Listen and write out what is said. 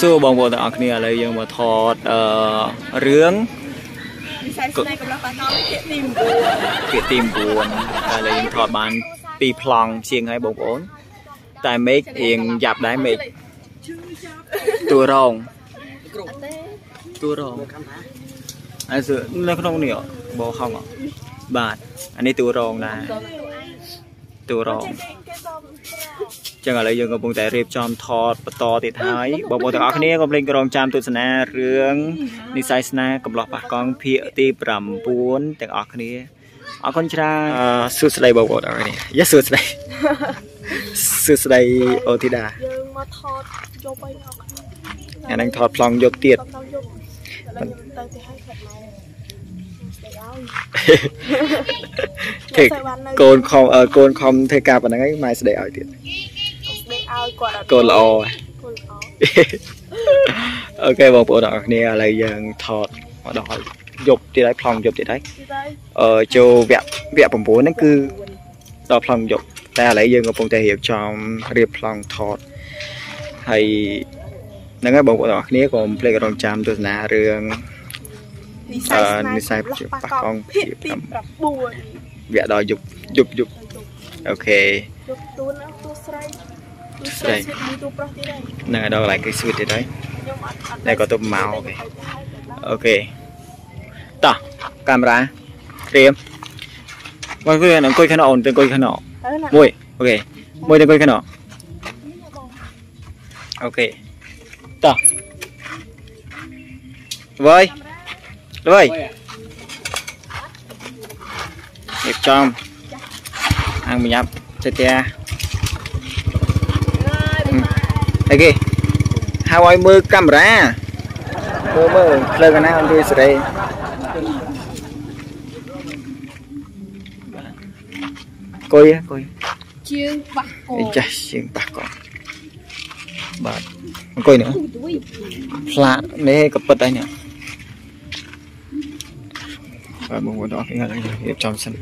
សួរបងប្អូនទាំងអស់គ្នាឥឡូវយើងមកថតអឺរឿងវិស័យស្នេហ៍កំឡុងបានកោភាគទី9ភាគទី9តែឥឡូវយើងថតបាន2ប្លង់ជាងហើយបងប្អូន តែមេឃរៀងយ៉ាប់ដែរមេឃតួរងតួរងអើសើនៅក្នុងនេះបងហងអបាទអានេះតួរងដែរតួរង ចឹងឥឡូវយើងកំពុងតែរៀបចំថតបន្តទៀតហើយបងប្អូនទាំងអស់គ្នាកុំភ្លេចរងចាំទស្សនារឿងនិស័យស្នេហ៍កំឡោះប៉ះកង់ភាគទី9ទាំងអស់គ្នាអរគុណច្រើនអឺសួស្តីបងប្អូនទាំងអស់គ្នាយ៉ាសួស្តីសួស្តីអូធីតាយើងមកថតយប់ឲ្យអ្នកគ្នាអានឹងថតប្លង់យកទៀតដល់ដល់យប់ឥឡូវទៅទៅឲ្យខាត់ម៉ែស្ដីឲ្យទេកូនខំអឺកូនខំធ្វើការប៉ុណ្្នឹងហើយម៉ែស្ដីឲ្យទៀតស្ដី ឲ្យគាត់កូនល្អកូនល្អអូខេបងប្អូនទាំងអស់គ្នាឥឡូវយើងថតមកដល់យប់ទៀតហើយប្លង់យប់ទៀតហើយទីទៅអឺចូលវគ្គវគ្គ9ហ្នឹងគឺដល់ប្លង់យប់តែឥឡូវយើងកំពុងតែរៀបចំរៀបប្លង់ថតហើយហ្នឹងហើយបងប្អូនទាំងអស់គ្នាកុំភ្លេចរងចាំទស្សនារឿងនិស័យស្នេហ៍និស្ស័យកំឡុះប៉ះកង់ភាគទីភាគ9វគ្គដល់យប់យប់យប់អូខេយប់ទូនទូស្រី ទូស្រីស្រីមួយទូប្រុសទៀតហើយហ្នឹងហើយដល់កន្លែងគេស្វីតទៀតហើយខ្ញុំអត់អត់តែក៏ទៅ មកអូខេអូខេតោះកាមេរ៉ាត្រៀមមកគឺអង្គុយខាងណោអូនទៅអង្គុយខាងណោទៅណាមួយអូខេមួយទៅអង្គុយខាងណោអូខេតោះវើយវើយរៀបចំអាំងបញ្ញាប់ចិត្តទេអីគេហៅឲ្យមើលកាមេរ៉ាមើលមើលភ្លើងអាណាអត់ទេសេរីកុយកុយជើងបាក់កអីចាស់ជាងប៉ះកង់បាទអង្គុយនេះផ្លាកនេះក៏ពិតដែរនេះបាទបងប្អូនអរគុណហើយរៀបចំសិន